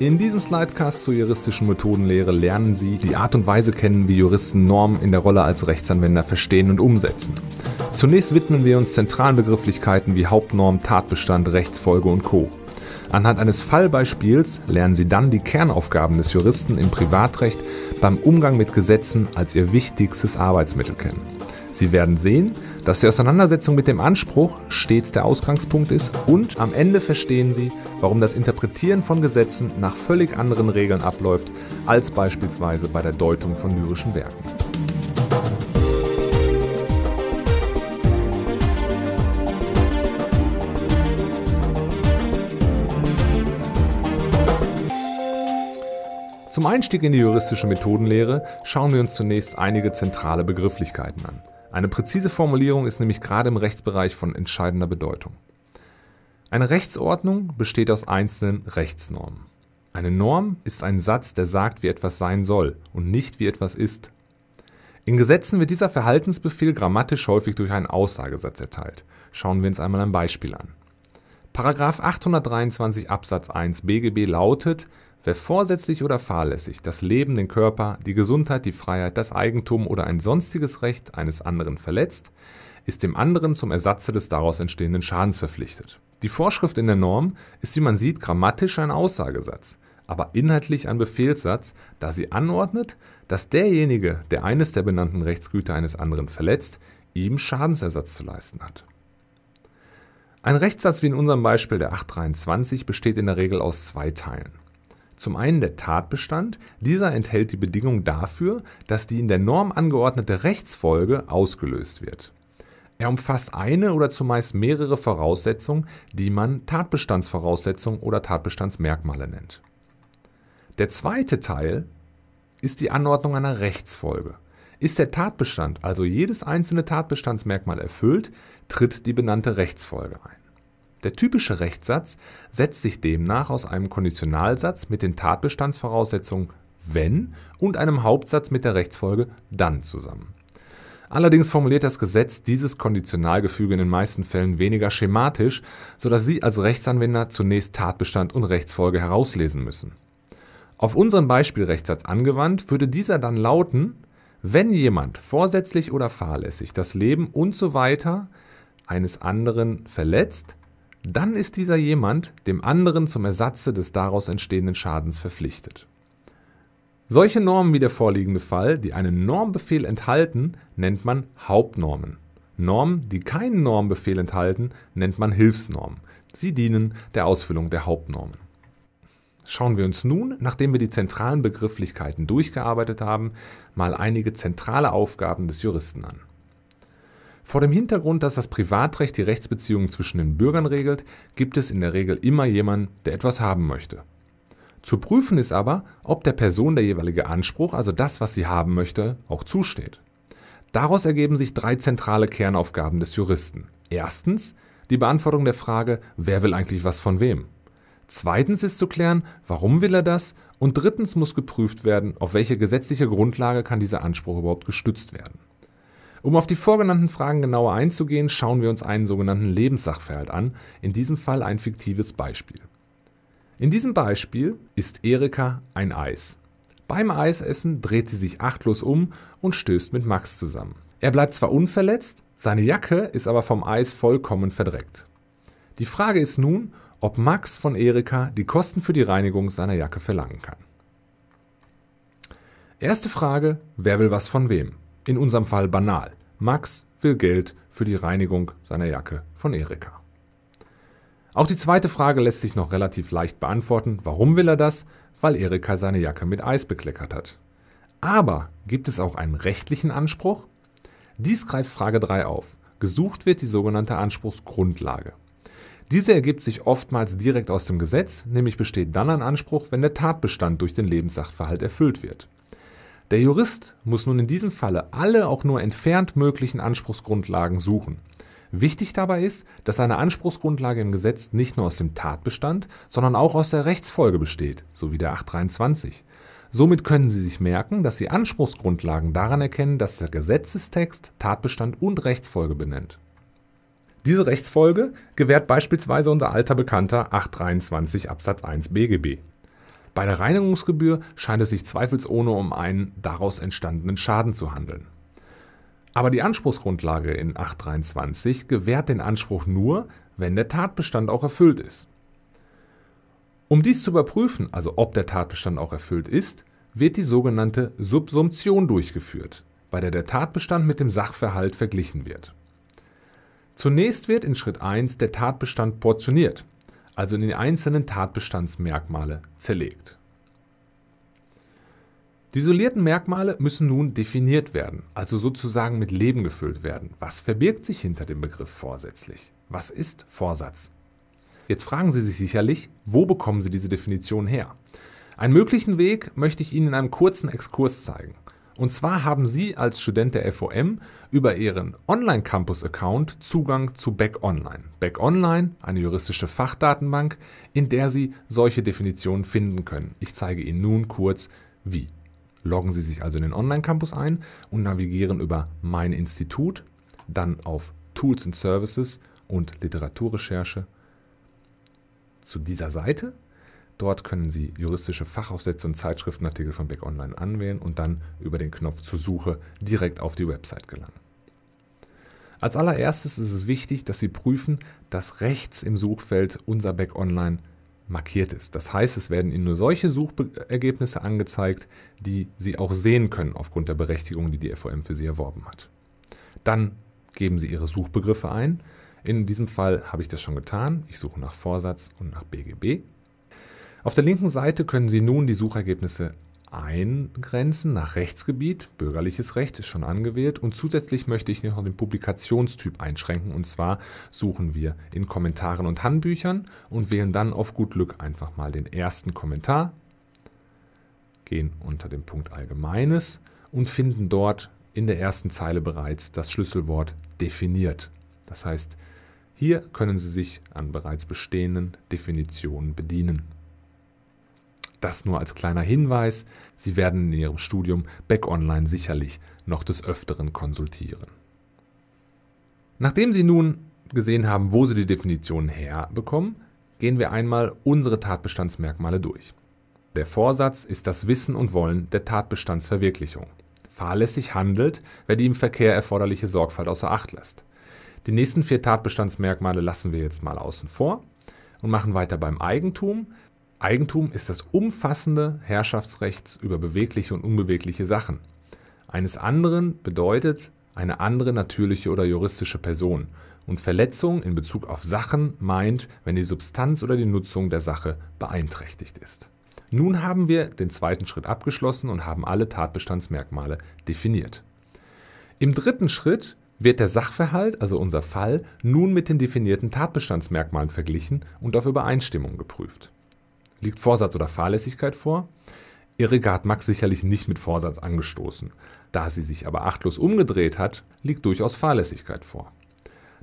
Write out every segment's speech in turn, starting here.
In diesem Slidecast zur juristischen Methodenlehre lernen Sie die Art und Weise kennen, wie Juristen Normen in der Rolle als Rechtsanwender verstehen und umsetzen. Zunächst widmen wir uns zentralen Begrifflichkeiten wie Hauptnorm, Tatbestand, Rechtsfolge und Co. Anhand eines Fallbeispiels lernen Sie dann die Kernaufgaben des Juristen im Privatrecht beim Umgang mit Gesetzen als ihr wichtigstes Arbeitsmittel kennen. Sie werden sehen, dass die Auseinandersetzung mit dem Anspruch stets der Ausgangspunkt ist und am Ende verstehen Sie, warum das Interpretieren von Gesetzen nach völlig anderen Regeln abläuft als beispielsweise bei der Deutung von lyrischen Werken. Zum Einstieg in die juristische Methodenlehre schauen wir uns zunächst einige zentrale Begrifflichkeiten an. Eine präzise Formulierung ist nämlich gerade im Rechtsbereich von entscheidender Bedeutung. Eine Rechtsordnung besteht aus einzelnen Rechtsnormen. Eine Norm ist ein Satz, der sagt, wie etwas sein soll und nicht wie etwas ist. In Gesetzen wird dieser Verhaltensbefehl grammatisch häufig durch einen Aussagesatz erteilt. Schauen wir uns einmal ein Beispiel an. Paragraph 823 Absatz 1 BGB lautet, Wer vorsätzlich oder fahrlässig das Leben, den Körper, die Gesundheit, die Freiheit, das Eigentum oder ein sonstiges Recht eines anderen verletzt, ist dem anderen zum Ersatze des daraus entstehenden Schadens verpflichtet. Die Vorschrift in der Norm ist, wie man sieht, grammatisch ein Aussagesatz, aber inhaltlich ein Befehlssatz, da sie anordnet, dass derjenige, der eines der benannten Rechtsgüter eines anderen verletzt, ihm Schadensersatz zu leisten hat. Ein Rechtssatz wie in unserem Beispiel der 823 besteht in der Regel aus zwei Teilen. Zum einen der Tatbestand. Dieser enthält die Bedingung dafür, dass die in der Norm angeordnete Rechtsfolge ausgelöst wird. Er umfasst eine oder zumeist mehrere Voraussetzungen, die man Tatbestandsvoraussetzungen oder Tatbestandsmerkmale nennt. Der zweite Teil ist die Anordnung einer Rechtsfolge. Ist der Tatbestand, also jedes einzelne Tatbestandsmerkmal erfüllt, tritt die benannte Rechtsfolge ein. Der typische Rechtssatz setzt sich demnach aus einem Konditionalsatz mit den Tatbestandsvoraussetzungen wenn und einem Hauptsatz mit der Rechtsfolge dann zusammen. Allerdings formuliert das Gesetz dieses Konditionalgefüge in den meisten Fällen weniger schematisch, sodass Sie als Rechtsanwender zunächst Tatbestand und Rechtsfolge herauslesen müssen. Auf unseren Beispielrechtssatz angewandt würde dieser dann lauten, wenn jemand vorsätzlich oder fahrlässig das Leben und so weiter eines anderen verletzt, dann ist dieser jemand dem anderen zum Ersatze des daraus entstehenden Schadens verpflichtet. Solche Normen wie der vorliegende Fall, die einen Normbefehl enthalten, nennt man Hauptnormen. Normen, die keinen Normbefehl enthalten, nennt man Hilfsnormen. Sie dienen der Ausfüllung der Hauptnormen. Schauen wir uns nun, nachdem wir die zentralen Begrifflichkeiten durchgearbeitet haben, mal einige zentrale Aufgaben des Juristen an. Vor dem Hintergrund, dass das Privatrecht die Rechtsbeziehungen zwischen den Bürgern regelt, gibt es in der Regel immer jemanden, der etwas haben möchte. Zu prüfen ist aber, ob der Person der jeweilige Anspruch, also das, was sie haben möchte, auch zusteht. Daraus ergeben sich drei zentrale Kernaufgaben des Juristen. Erstens die Beantwortung der Frage, wer will eigentlich was von wem? Zweitens ist zu klären, warum will er das? Und drittens muss geprüft werden, auf welche gesetzliche Grundlage kann dieser Anspruch überhaupt gestützt werden. Um auf die vorgenannten Fragen genauer einzugehen, schauen wir uns einen sogenannten Lebenssachverhalt an, in diesem Fall ein fiktives Beispiel. In diesem Beispiel isst Erika ein Eis. Beim Eisessen dreht sie sich achtlos um und stößt mit Max zusammen. Er bleibt zwar unverletzt, seine Jacke ist aber vom Eis vollkommen verdreckt. Die Frage ist nun, ob Max von Erika die Kosten für die Reinigung seiner Jacke verlangen kann. Erste Frage, wer will was von wem? In unserem Fall banal. Max will Geld für die Reinigung seiner Jacke von Erika. Auch die zweite Frage lässt sich noch relativ leicht beantworten. Warum will er das? Weil Erika seine Jacke mit Eis bekleckert hat. Aber gibt es auch einen rechtlichen Anspruch? Dies greift Frage 3 auf. Gesucht wird die sogenannte Anspruchsgrundlage. Diese ergibt sich oftmals direkt aus dem Gesetz, nämlich besteht dann ein Anspruch, wenn der Tatbestand durch den Lebenssachverhalt erfüllt wird. Der Jurist muss nun in diesem Falle alle auch nur entfernt möglichen Anspruchsgrundlagen suchen. Wichtig dabei ist, dass eine Anspruchsgrundlage im Gesetz nicht nur aus dem Tatbestand, sondern auch aus der Rechtsfolge besteht, so wie der 823. Somit können Sie sich merken, dass Sie Anspruchsgrundlagen daran erkennen, dass der Gesetzestext Tatbestand und Rechtsfolge benennt. Diese Rechtsfolge gewährt beispielsweise unser alter Bekannter 823 Absatz 1 BGB. Bei der Reinigungsgebühr scheint es sich zweifelsohne um einen daraus entstandenen Schaden zu handeln. Aber die Anspruchsgrundlage in 823 gewährt den Anspruch nur, wenn der Tatbestand auch erfüllt ist. Um dies zu überprüfen, also ob der Tatbestand auch erfüllt ist, wird die sogenannte Subsumption durchgeführt, bei der der Tatbestand mit dem Sachverhalt verglichen wird. Zunächst wird in Schritt 1 der Tatbestand portioniert, also in die einzelnen Tatbestandsmerkmale zerlegt. Die isolierten Merkmale müssen nun definiert werden, also sozusagen mit Leben gefüllt werden. Was verbirgt sich hinter dem Begriff vorsätzlich? Was ist Vorsatz? Jetzt fragen Sie sich sicherlich, wo bekommen Sie diese Definition her? Einen möglichen Weg möchte ich Ihnen in einem kurzen Exkurs zeigen. Und zwar haben Sie als Student der FOM über Ihren Online-Campus-Account Zugang zu Back Online. Back Online, eine juristische Fachdatenbank, in der Sie solche Definitionen finden können. Ich zeige Ihnen nun kurz, wie. Loggen Sie sich also in den Online-Campus ein und navigieren über Mein Institut, dann auf Tools and Services und Literaturrecherche zu dieser Seite Dort können Sie juristische Fachaufsätze und Zeitschriftenartikel von Beck Online anwählen und dann über den Knopf zur Suche direkt auf die Website gelangen. Als allererstes ist es wichtig, dass Sie prüfen, dass rechts im Suchfeld unser Beck Online markiert ist. Das heißt, es werden Ihnen nur solche Suchergebnisse angezeigt, die Sie auch sehen können aufgrund der Berechtigung, die die FOM für Sie erworben hat. Dann geben Sie Ihre Suchbegriffe ein. In diesem Fall habe ich das schon getan. Ich suche nach Vorsatz und nach BGB. Auf der linken Seite können Sie nun die Suchergebnisse eingrenzen nach Rechtsgebiet. Bürgerliches Recht ist schon angewählt. Und zusätzlich möchte ich noch den Publikationstyp einschränken. Und zwar suchen wir in Kommentaren und Handbüchern und wählen dann auf gut Glück einfach mal den ersten Kommentar, gehen unter dem Punkt Allgemeines und finden dort in der ersten Zeile bereits das Schlüsselwort definiert. Das heißt, hier können Sie sich an bereits bestehenden Definitionen bedienen. Das nur als kleiner Hinweis. Sie werden in Ihrem Studium Back Online sicherlich noch des Öfteren konsultieren. Nachdem Sie nun gesehen haben, wo Sie die Definitionen herbekommen, gehen wir einmal unsere Tatbestandsmerkmale durch. Der Vorsatz ist das Wissen und Wollen der Tatbestandsverwirklichung. Fahrlässig handelt, wer die im Verkehr erforderliche Sorgfalt außer Acht lässt. Die nächsten vier Tatbestandsmerkmale lassen wir jetzt mal außen vor und machen weiter beim Eigentum. Eigentum ist das umfassende Herrschaftsrecht über bewegliche und unbewegliche Sachen. Eines anderen bedeutet eine andere natürliche oder juristische Person und Verletzung in Bezug auf Sachen meint, wenn die Substanz oder die Nutzung der Sache beeinträchtigt ist. Nun haben wir den zweiten Schritt abgeschlossen und haben alle Tatbestandsmerkmale definiert. Im dritten Schritt wird der Sachverhalt, also unser Fall, nun mit den definierten Tatbestandsmerkmalen verglichen und auf Übereinstimmung geprüft. Liegt Vorsatz oder Fahrlässigkeit vor? Erika hat Max sicherlich nicht mit Vorsatz angestoßen. Da sie sich aber achtlos umgedreht hat, liegt durchaus Fahrlässigkeit vor.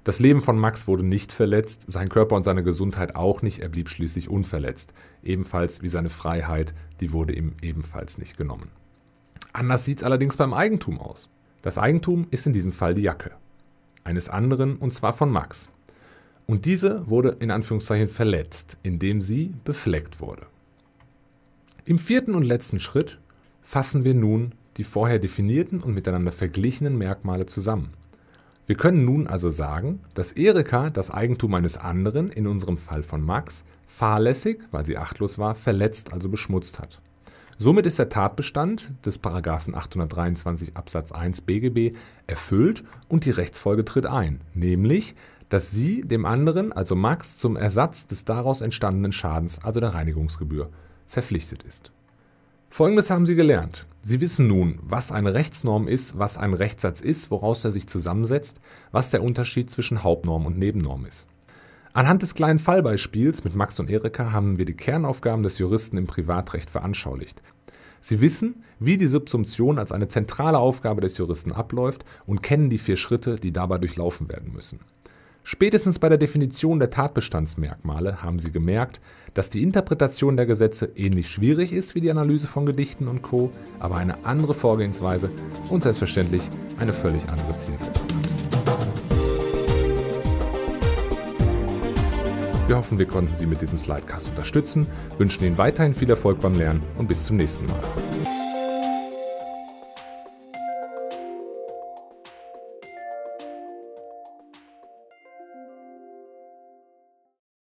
Das Leben von Max wurde nicht verletzt, sein Körper und seine Gesundheit auch nicht, er blieb schließlich unverletzt. Ebenfalls wie seine Freiheit, die wurde ihm ebenfalls nicht genommen. Anders sieht es allerdings beim Eigentum aus. Das Eigentum ist in diesem Fall die Jacke. Eines anderen und zwar von Max. Und diese wurde in Anführungszeichen verletzt, indem sie befleckt wurde. Im vierten und letzten Schritt fassen wir nun die vorher definierten und miteinander verglichenen Merkmale zusammen. Wir können nun also sagen, dass Erika das Eigentum eines anderen, in unserem Fall von Max, fahrlässig, weil sie achtlos war, verletzt, also beschmutzt hat. Somit ist der Tatbestand des Paragraphen 823 Absatz 1 BGB erfüllt und die Rechtsfolge tritt ein, nämlich dass sie dem anderen, also Max, zum Ersatz des daraus entstandenen Schadens, also der Reinigungsgebühr, verpflichtet ist. Folgendes haben Sie gelernt. Sie wissen nun, was eine Rechtsnorm ist, was ein Rechtssatz ist, woraus er sich zusammensetzt, was der Unterschied zwischen Hauptnorm und Nebennorm ist. Anhand des kleinen Fallbeispiels mit Max und Erika haben wir die Kernaufgaben des Juristen im Privatrecht veranschaulicht. Sie wissen, wie die Subsumption als eine zentrale Aufgabe des Juristen abläuft und kennen die vier Schritte, die dabei durchlaufen werden müssen. Spätestens bei der Definition der Tatbestandsmerkmale haben sie gemerkt, dass die Interpretation der Gesetze ähnlich schwierig ist wie die Analyse von Gedichten und Co., aber eine andere Vorgehensweise und selbstverständlich eine völlig andere Zielsetzung. Wir hoffen, wir konnten Sie mit diesem Slidecast unterstützen, wünschen Ihnen weiterhin viel Erfolg beim Lernen und bis zum nächsten Mal.